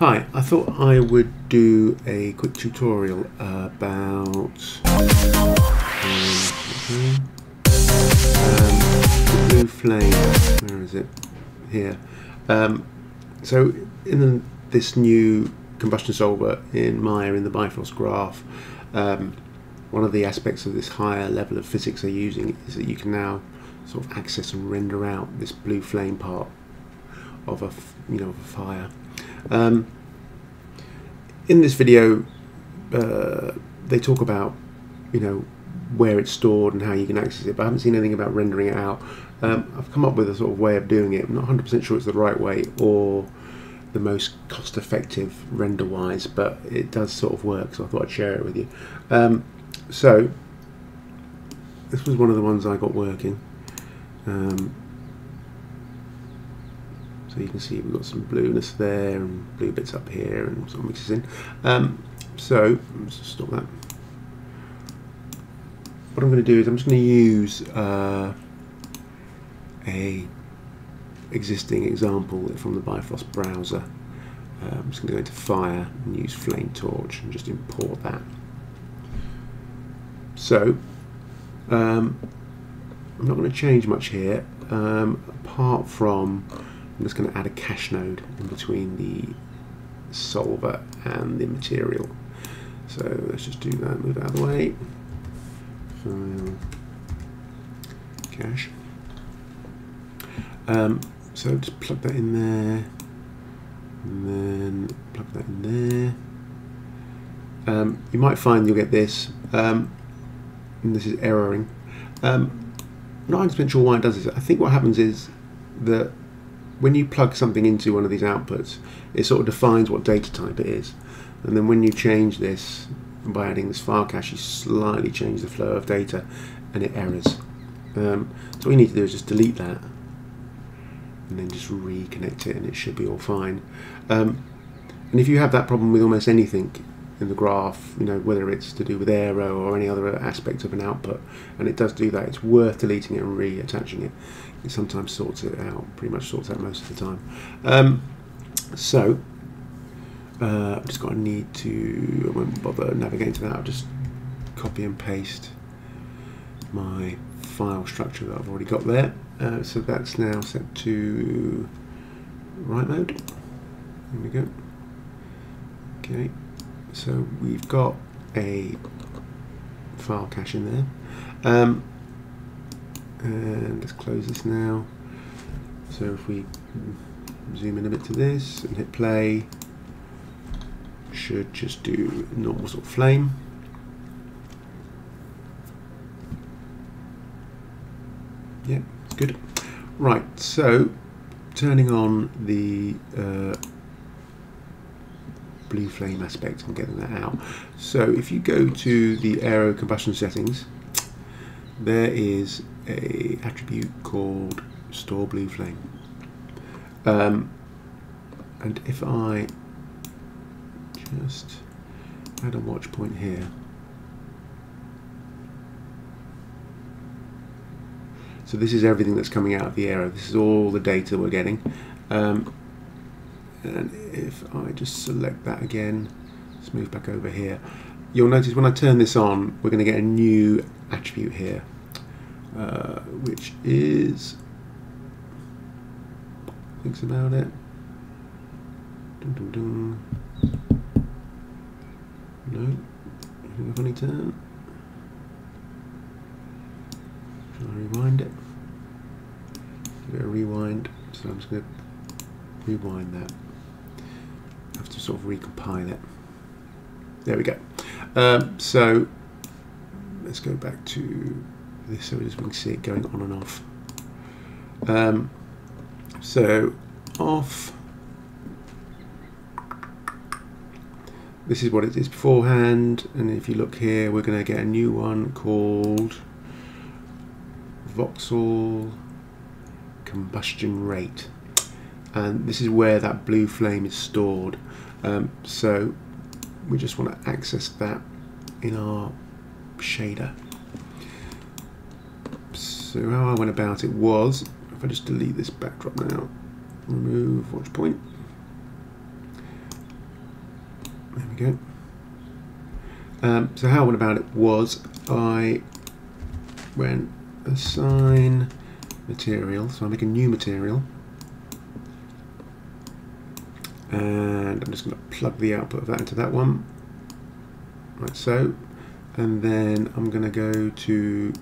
Hi, I thought I would do a quick tutorial about um, the blue flame. Where is it? Here. Um, so in the, this new combustion solver in Maya in the Bifrost graph, um, one of the aspects of this higher level of physics they're using is that you can now sort of access and render out this blue flame part of a you know of a fire. Um, in this video, uh, they talk about you know where it's stored and how you can access it, but I haven't seen anything about rendering it out. Um, I've come up with a sort of way of doing it. I'm not 100% sure it's the right way or the most cost-effective render-wise, but it does sort of work, so I thought I'd share it with you. Um, so this was one of the ones I got working. Um, so you can see we've got some blueness there and blue bits up here and sort of mixes in. Um, so let's just stop that. What I'm going to do is I'm just going to use uh, a existing example from the Bifrost browser. Uh, I'm just going to go into Fire and use Flame Torch and just import that. So um, I'm not going to change much here um, apart from I'm just going to add a cache node in between the solver and the material. So let's just do that, move out of the way. File, cache. Um, so just plug that in there, and then plug that in there. Um, you might find you'll get this, um, and this is erroring. Um, not 100% sure why it does this. I think what happens is that when you plug something into one of these outputs, it sort of defines what data type it is. And then when you change this by adding this file cache, you slightly change the flow of data and it errors. Um, so what you need to do is just delete that and then just reconnect it and it should be all fine. Um, and if you have that problem with almost anything in the graph, you know, whether it's to do with aero or any other aspect of an output, and it does do that, it's worth deleting it and reattaching it. It sometimes sorts it out, pretty much sorts out most of the time. Um, so, uh, I've just got a need to, I won't bother navigating to that, I'll just copy and paste my file structure that I've already got there. Uh, so that's now set to write mode. There we go. Okay so we've got a file cache in there um, and let's close this now. So if we zoom in a bit to this and hit play should just do normal sort of flame. Yeah good. Right so turning on the uh, blue flame aspect and getting that out. So if you go to the aero combustion settings, there is a attribute called store blue flame. Um, and if I just add a watch point here, so this is everything that's coming out of the aero. This is all the data we're getting. Um, and if I just select that again let's move back over here you'll notice when I turn this on we're going to get a new attribute here uh, which is thinks about it dun, dun, dun. no funny turn Shall I rewind it give it a rewind so I'm just going to rewind that have to sort of recompile it. There we go. Um, so let's go back to this so we can see it going on and off. Um, so off. This is what it is beforehand, and if you look here, we're going to get a new one called Voxel combustion rate and this is where that blue flame is stored um, so we just want to access that in our shader so how I went about it was if I just delete this backdrop now remove watch point. There we go. Um, so how I went about it was I went assign material, so I make a new material. And I'm just going to plug the output of that into that one. Like so. And then I'm going to go to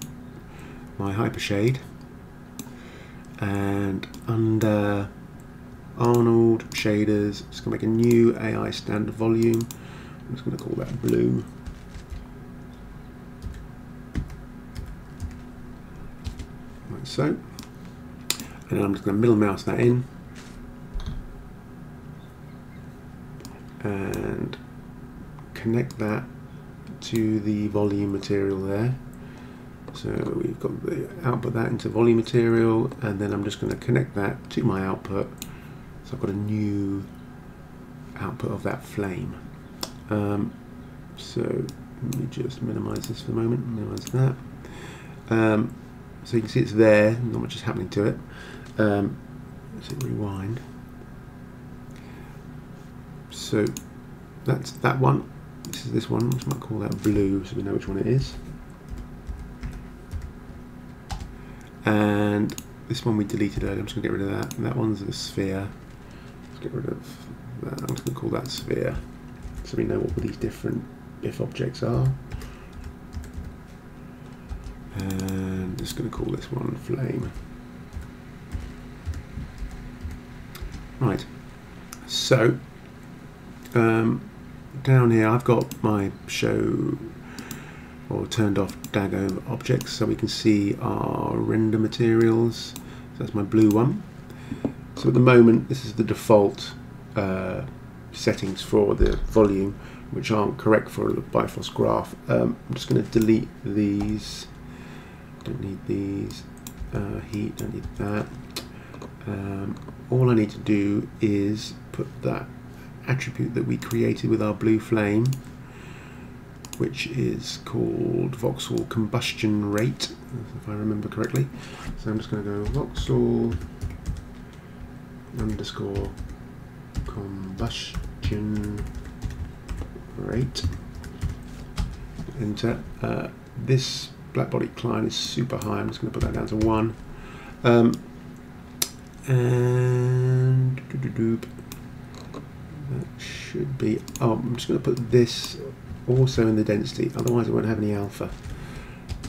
my hypershade and under Arnold shaders going to make a new AI standard volume. I'm just going to call that blue. Like so. And I'm just going to middle mouse that in. And connect that to the volume material there. So we've got the output that into volume material and then I'm just going to connect that to my output. So I've got a new output of that flame. Um, so let me just minimize this for a moment, minimize that. Um, so you can see it's there, not much is happening to it. Um, let's rewind. So that's that one. This is this one, which might call that blue, so we know which one it is. And this one we deleted earlier, I'm just going to get rid of that. And that one's a sphere. Let's get rid of that. I'm just going to call that sphere, so we know what these different if objects are. And just going to call this one flame. Right, so um, down here I've got my show or turned off DAG objects so we can see our render materials. So that's my blue one. So at the moment this is the default uh, settings for the volume which aren't correct for a Bifrost graph. Um, I'm just going to delete these. Don't need these. Uh, heat, don't need that. Um, all I need to do is put that attribute that we created with our blue flame which is called voxel combustion rate if I remember correctly. So I'm just going to go voxel underscore combustion rate. Enter. Uh, this black body Klein is super high. I'm just going to put that down to 1 um, and doo -doo -doo that should be, oh, I'm just going to put this also in the density, otherwise it won't have any alpha.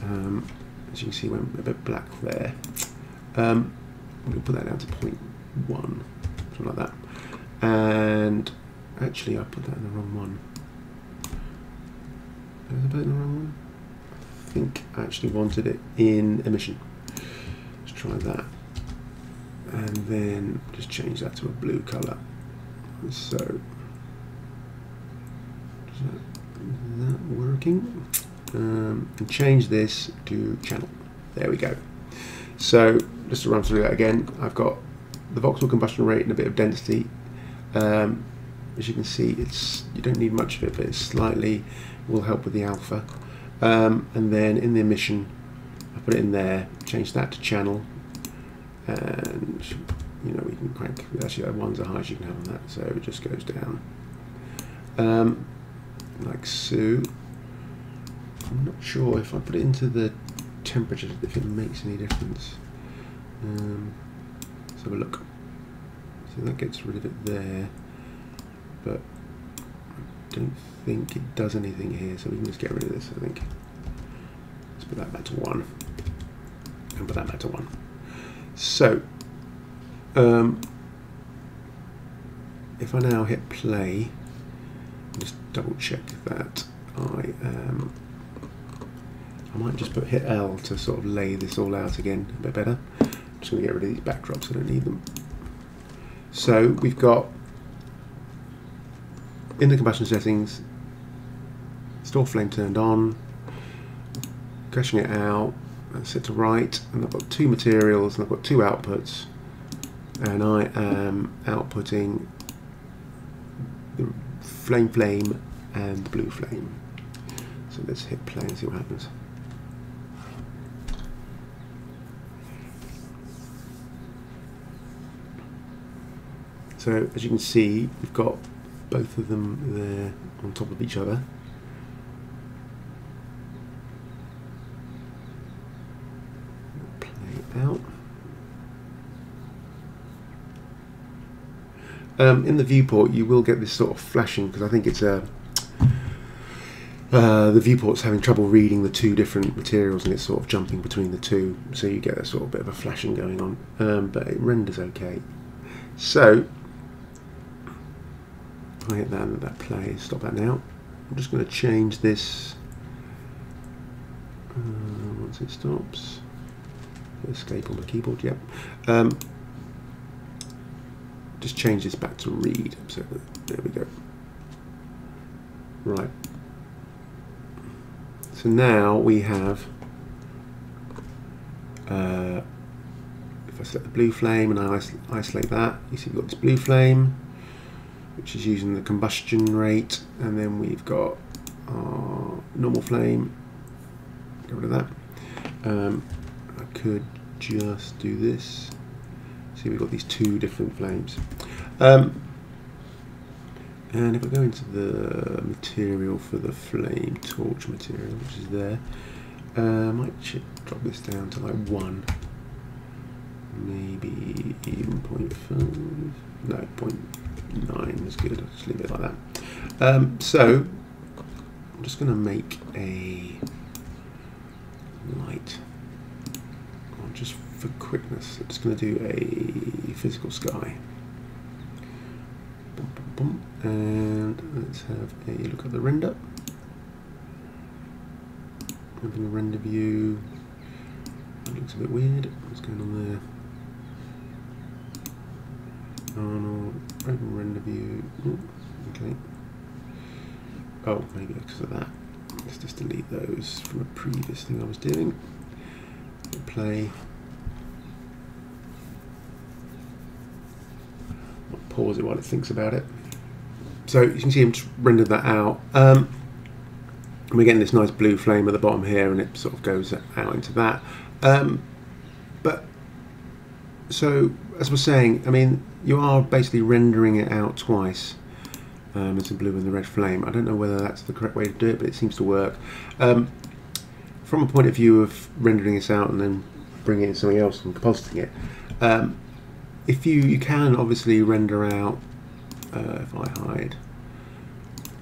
Um, as you can see, it went a bit black there. Um, to put that down to 0.1, something like that. And actually, I put that in the wrong one. Did I put it in the wrong one? I think I actually wanted it in emission. Let's try that. And then just change that to a blue colour. So, is Um, and change this to channel. There we go. So, just to run through that again, I've got the voxel combustion rate and a bit of density. Um, as you can see, it's you don't need much of it, but it slightly will help with the alpha. Um, and then in the emission, I put it in there, change that to channel, and you know, we can crank, actually that one's the highest you can have on that, so it just goes down. Um, like so. I'm not sure if I put it into the temperature, if it makes any difference. Um, let's have a look. So that gets rid of it there, but I don't think it does anything here, so we can just get rid of this, I think. Let's put that back to one, and put that back to one. So, um, if I now hit play, just double check that I am. I might just put hit L to sort of lay this all out again a bit better. I'm just going to get rid of these backdrops, I don't need them. So we've got in the combustion settings, store flame turned on, caching it out, set to write, and I've got two materials and I've got two outputs and I am outputting the flame flame and the blue flame. So let's hit play and see what happens. So as you can see, we've got both of them there on top of each other. Play out. Um, in the viewport, you will get this sort of flashing because I think it's a uh, the viewport's having trouble reading the two different materials and it's sort of jumping between the two, so you get a sort of bit of a flashing going on, um, but it renders okay. So, I hit that, that play, stop that now. I'm just going to change this uh, once it stops. Escape on the keyboard, yep. Um, just change this back to read, so there we go. Right, so now we have, uh, if I select the blue flame and I isolate that, you see we've got this blue flame, which is using the combustion rate, and then we've got our normal flame, get rid of that. Um, I could just do this. See, we've got these two different flames. Um, and if I go into the material for the flame torch material, which is there, uh, I might drop this down to like 1. Maybe even 0.5. No, 0.9 is good. I'll just leave it like that. Um, so, I'm just going to make a light. Or just for quickness, I'm just going to do a physical sky and let's have a look at the render having a render view that looks a bit weird what's going on there no open render view Ooh, okay. Oh maybe because of that. Let's just delete those from a previous thing I was doing. Play. I'll pause it while it thinks about it. So you can see him just rendered that out. Um, we're getting this nice blue flame at the bottom here and it sort of goes out into that. Um, so as we're saying, I mean, you are basically rendering it out twice. Um, it's the blue and the red flame. I don't know whether that's the correct way to do it, but it seems to work. Um, from a point of view of rendering this out and then bringing it in something else and compositing it, um, if you you can obviously render out uh, if I hide,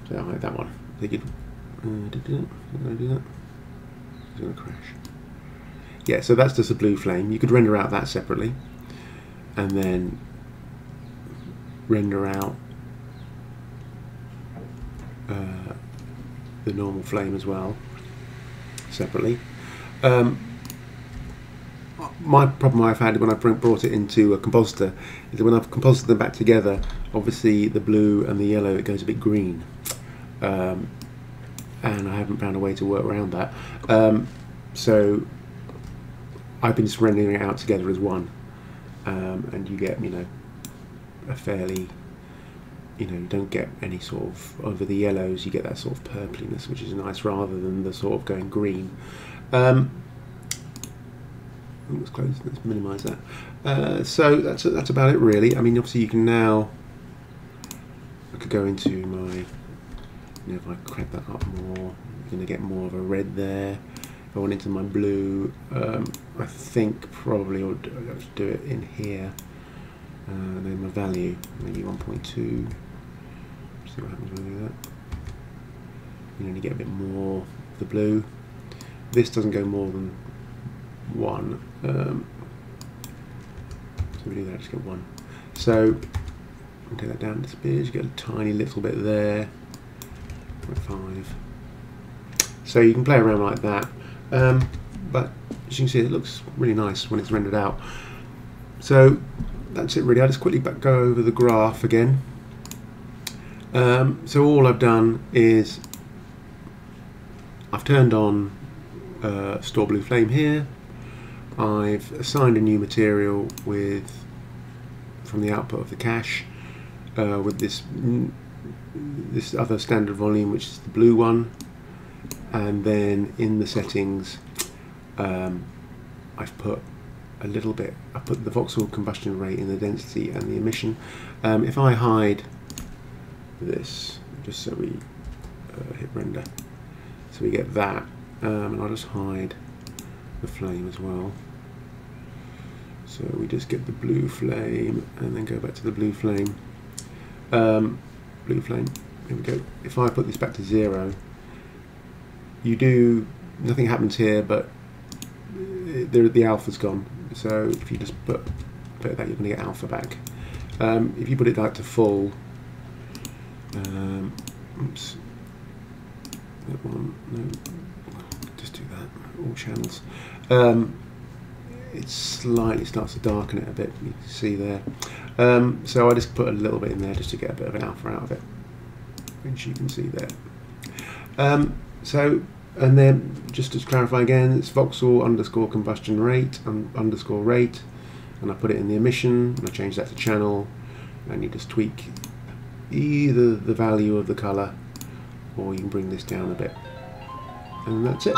so I hide that one. I think it, uh, did, did, did I do that? It's to crash. Yeah, so that's just a blue flame. You could render out that separately, and then render out uh, the normal flame as well separately. Um, my problem I've had when I brought it into a compositor is that when I've composited them back together, obviously the blue and the yellow it goes a bit green, um, and I haven't found a way to work around that. Um, so I've been just rendering it out together as one, um, and you get you know a fairly you know you don't get any sort of over the yellows you get that sort of purpliness which is nice rather than the sort of going green. Um, let's close. Let's minimise that. Uh, so that's that's about it really. I mean, obviously you can now. I could go into my. You know, if I crank that up more, going to get more of a red there. If I went into my blue, um, I think probably I'll have to do it in here. Uh, and then my value, maybe 1.2. See what happens when I do that. You only get a bit more of the blue. This doesn't go more than one. Um, so we do that, just get one. So take that down to spears, you get a tiny little bit there. 0.5. So you can play around like that. Um, but as you can see, it looks really nice when it's rendered out. So that's it really. I'll just quickly back, go over the graph again. Um, so all I've done is I've turned on uh, store blue flame here I've assigned a new material with from the output of the cache uh, with this this other standard volume which is the blue one and then in the settings um, I've put a little bit I put the voxel combustion rate in the density and the emission um, if I hide this just so we uh, hit render. So we get that, um, and I'll just hide the flame as well. So we just get the blue flame and then go back to the blue flame. Um, blue flame, here we go. If I put this back to zero, you do, nothing happens here, but the, the alpha's gone. So if you just put, put that, you're going to get alpha back. Um, if you put it like to full, um, oops, that one, no, just do that, all channels. Um, it slightly starts to darken it a bit, you can see there. Um, so I just put a little bit in there just to get a bit of an alpha out of it, which you can see there. Um, so, and then just to clarify again, it's voxel underscore combustion rate um, underscore rate, and I put it in the emission, and I change that to channel, and you just tweak either the value of the color, or you can bring this down a bit, and that's it.